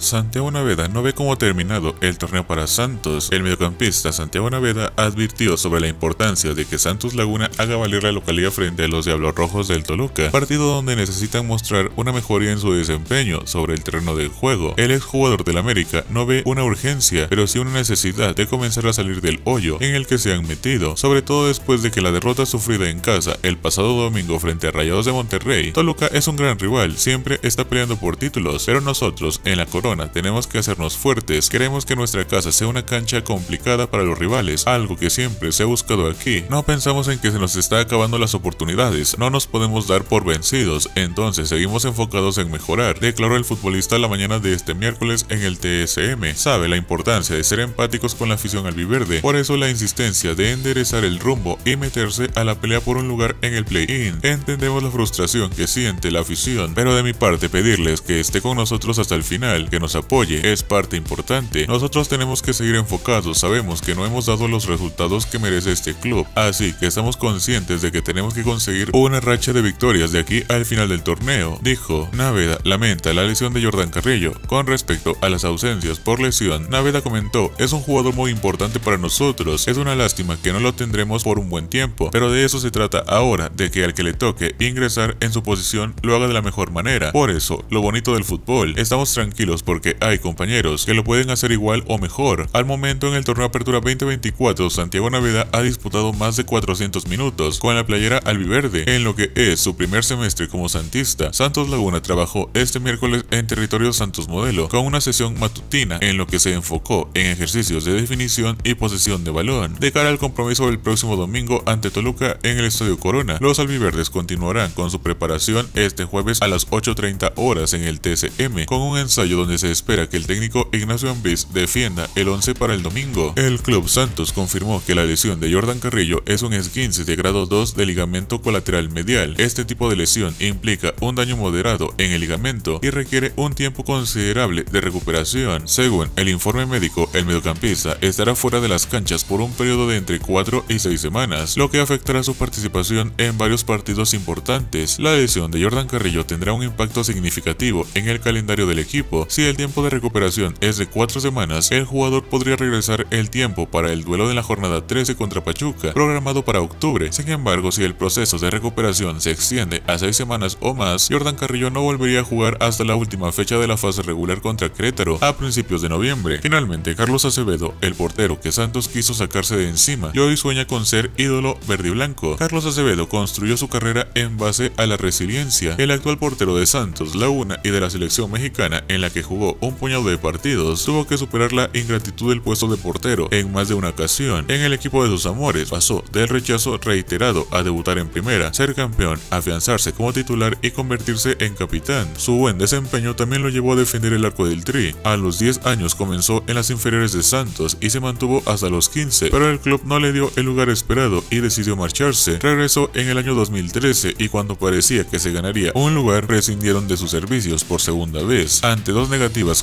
Santiago Naveda no ve como terminado el torneo para Santos. El mediocampista Santiago Naveda advirtió sobre la importancia de que Santos Laguna haga valer la localidad frente a los Diablos Rojos del Toluca, partido donde necesitan mostrar una mejoría en su desempeño sobre el terreno del juego. El exjugador del América no ve una urgencia, pero sí una necesidad de comenzar a salir del hoyo en el que se han metido, sobre todo después de que la derrota sufrida en casa el pasado domingo frente a Rayados de Monterrey. Toluca es un gran rival, siempre está peleando por títulos, pero nosotros en la corona tenemos que hacernos fuertes. Queremos que nuestra casa sea una cancha complicada para los rivales, algo que siempre se ha buscado aquí. No pensamos en que se nos está acabando las oportunidades, no nos podemos dar por vencidos, entonces seguimos enfocados en mejorar, declaró el futbolista la mañana de este miércoles en el TSM. Sabe la importancia de ser empáticos con la afición albiverde, por eso la insistencia de enderezar el rumbo y meterse a la pelea por un lugar en el play-in. Entendemos la frustración que siente la afición, pero de mi parte pedirles que esté con nosotros hasta el final, nos apoye, es parte importante. Nosotros tenemos que seguir enfocados, sabemos que no hemos dado los resultados que merece este club, así que estamos conscientes de que tenemos que conseguir una racha de victorias de aquí al final del torneo, dijo. Naveda lamenta la lesión de Jordan Carrillo. Con respecto a las ausencias por lesión, Naveda comentó, es un jugador muy importante para nosotros, es una lástima que no lo tendremos por un buen tiempo, pero de eso se trata ahora, de que al que le toque ingresar en su posición lo haga de la mejor manera. Por eso, lo bonito del fútbol, estamos tranquilos porque hay compañeros que lo pueden hacer igual o mejor. Al momento en el torneo Apertura 2024, Santiago Naveda ha disputado más de 400 minutos con la playera albiverde en lo que es su primer semestre como santista. Santos Laguna trabajó este miércoles en territorio Santos Modelo con una sesión matutina en lo que se enfocó en ejercicios de definición y posesión de balón. De cara al compromiso del próximo domingo ante Toluca en el Estadio Corona, los albiverdes continuarán con su preparación este jueves a las 8.30 horas en el TCM con un ensayo donde se espera que el técnico Ignacio Ambriz defienda el 11 para el domingo. El Club Santos confirmó que la lesión de Jordan Carrillo es un esguince de grado 2 de ligamento colateral medial. Este tipo de lesión implica un daño moderado en el ligamento y requiere un tiempo considerable de recuperación. Según el informe médico, el mediocampista estará fuera de las canchas por un periodo de entre 4 y 6 semanas, lo que afectará su participación en varios partidos importantes. La lesión de Jordan Carrillo tendrá un impacto significativo en el calendario del equipo. Si el tiempo de recuperación es de 4 semanas, el jugador podría regresar el tiempo para el duelo de la jornada 13 contra Pachuca, programado para octubre. Sin embargo, si el proceso de recuperación se extiende a 6 semanas o más, Jordan Carrillo no volvería a jugar hasta la última fecha de la fase regular contra Querétaro, a principios de noviembre. Finalmente, Carlos Acevedo, el portero que Santos quiso sacarse de encima, y hoy sueña con ser ídolo verde y blanco. Carlos Acevedo construyó su carrera en base a la resiliencia. El actual portero de Santos, Laguna y de la selección mexicana, en la que jugó un puñado de partidos, tuvo que superar la ingratitud del puesto de portero en más de una ocasión. En el equipo de sus amores, pasó del rechazo reiterado a debutar en primera, ser campeón, afianzarse como titular y convertirse en capitán. Su buen desempeño también lo llevó a defender el arco del Tri. A los 10 años comenzó en las inferiores de Santos y se mantuvo hasta los 15, pero el club no le dio el lugar esperado y decidió marcharse. Regresó en el año 2013 y cuando parecía que se ganaría un lugar, rescindieron de sus servicios por segunda vez. Ante dos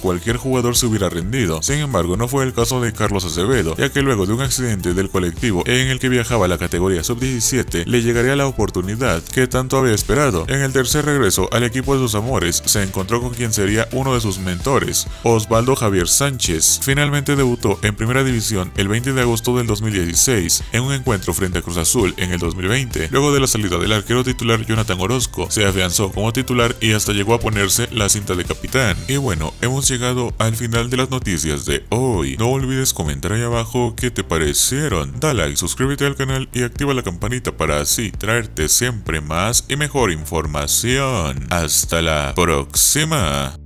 cualquier jugador se hubiera rendido. Sin embargo, no fue el caso de Carlos Acevedo, ya que luego de un accidente del colectivo en el que viajaba la categoría sub-17, le llegaría la oportunidad que tanto había esperado. En el tercer regreso al equipo de sus amores, se encontró con quien sería uno de sus mentores, Osvaldo Javier Sánchez. Finalmente debutó en primera división el 20 de agosto del 2016, en un encuentro frente a Cruz Azul en el 2020. Luego de la salida del arquero titular Jonathan Orozco, se afianzó como titular y hasta llegó a ponerse la cinta de capitán. Y bueno, hemos llegado al final de las noticias de hoy. No olvides comentar ahí abajo qué te parecieron. Da like, suscríbete al canal y activa la campanita para así traerte siempre más y mejor información. Hasta la próxima.